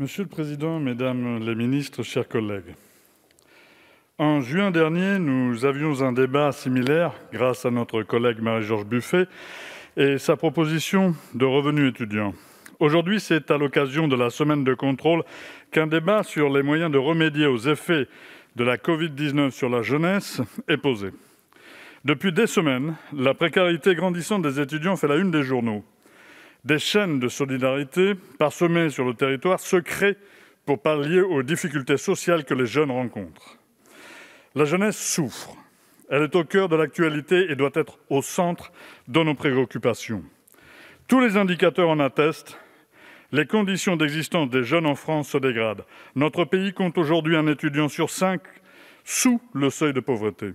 Monsieur le président, mesdames les ministres, chers collègues, en juin dernier, nous avions un débat similaire grâce à notre collègue Marie-Georges Buffet et sa proposition de revenu étudiant. Aujourd'hui, c'est à l'occasion de la semaine de contrôle qu'un débat sur les moyens de remédier aux effets de la covid-19 sur la jeunesse est posé. Depuis des semaines, la précarité grandissante des étudiants fait la une des journaux. Des chaînes de solidarité parsemées sur le territoire se créent pour pallier aux difficultés sociales que les jeunes rencontrent. La jeunesse souffre. Elle est au cœur de l'actualité et doit être au centre de nos préoccupations. Tous les indicateurs en attestent. Les conditions d'existence des jeunes en France se dégradent. Notre pays compte aujourd'hui un étudiant sur cinq sous le seuil de pauvreté.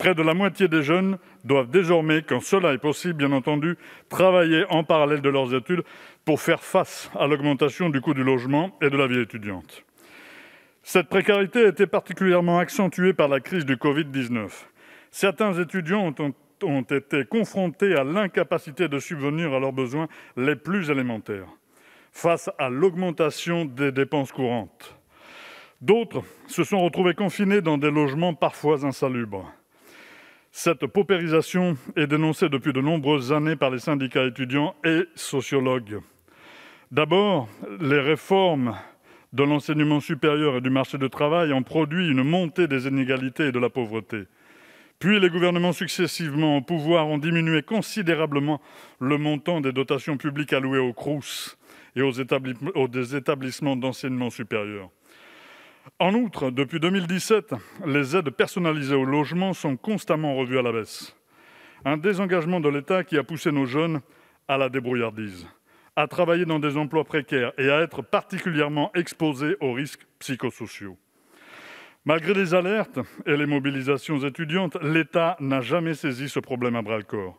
Près de la moitié des jeunes doivent désormais, quand cela est possible bien entendu, travailler en parallèle de leurs études pour faire face à l'augmentation du coût du logement et de la vie étudiante. Cette précarité a été particulièrement accentuée par la crise du Covid-19. Certains étudiants ont, été confrontés à l'incapacité de subvenir à leurs besoins les plus élémentaires face à l'augmentation des dépenses courantes. D'autres se sont retrouvés confinés dans des logements parfois insalubres. Cette paupérisation est dénoncée depuis de nombreuses années par les syndicats étudiants et sociologues. D'abord, les réformes de l'enseignement supérieur et du marché du travail ont produit une montée des inégalités et de la pauvreté. Puis les gouvernements successivement au pouvoir ont diminué considérablement le montant des dotations publiques allouées aux CROUS et aux, établissements d'enseignement supérieur. En outre, depuis 2017, les aides personnalisées au logement sont constamment revues à la baisse. Un désengagement de l'État qui a poussé nos jeunes à la débrouillardise, à travailler dans des emplois précaires et à être particulièrement exposés aux risques psychosociaux. Malgré les alertes et les mobilisations étudiantes, l'État n'a jamais saisi ce problème à bras-le-corps.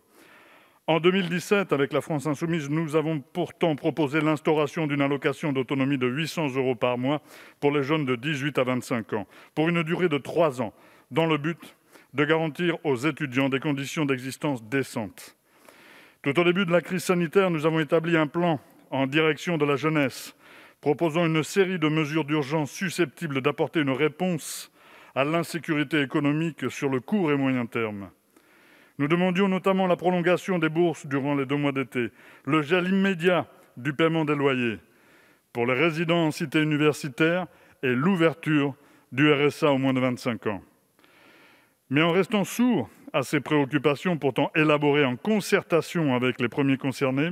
En 2017, avec la France insoumise, nous avons pourtant proposé l'instauration d'une allocation d'autonomie de 800 euros par mois pour les jeunes de 18 à 25 ans, pour une durée de trois ans, dans le but de garantir aux étudiants des conditions d'existence décentes. Tout au début de la crise sanitaire, nous avons établi un plan en direction de la jeunesse, proposant une série de mesures d'urgence susceptibles d'apporter une réponse à l'insécurité économique sur le court et moyen terme. Nous demandions notamment la prolongation des bourses durant les deux mois d'été, le gel immédiat du paiement des loyers pour les résidents en cité universitaire et l'ouverture du RSA aux moins de 25 ans. Mais en restant sourd à ces préoccupations pourtant élaborées en concertation avec les premiers concernés,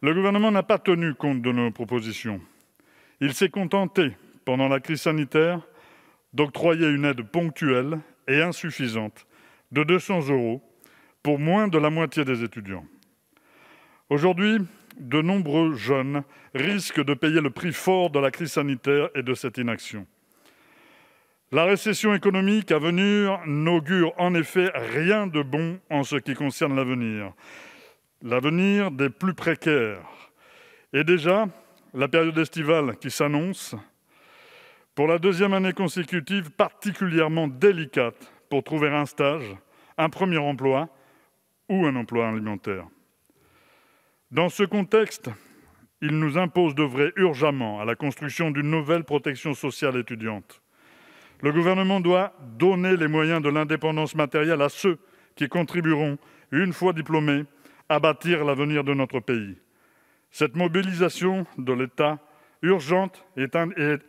le Gouvernement n'a pas tenu compte de nos propositions. Il s'est contenté, pendant la crise sanitaire, d'octroyer une aide ponctuelle et insuffisante de 200 euros pour moins de la moitié des étudiants. Aujourd'hui, de nombreux jeunes risquent de payer le prix fort de la crise sanitaire et de cette inaction. La récession économique à venir n'augure en effet rien de bon en ce qui concerne l'avenir, l'avenir des plus précaires. Et déjà, la période estivale qui s'annonce, pour la deuxième année consécutive particulièrement délicate pour trouver un stage, un premier emploi ou un emploi alimentaire. Dans ce contexte, il nous impose d'œuvrer urgemment à la construction d'une nouvelle protection sociale étudiante. Le Gouvernement doit donner les moyens de l'indépendance matérielle à ceux qui contribueront, une fois diplômés, à bâtir l'avenir de notre pays. Cette mobilisation de l'État urgente est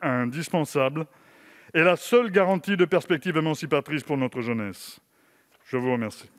indispensable est la seule garantie de perspective émancipatrice pour notre jeunesse. Je vous remercie.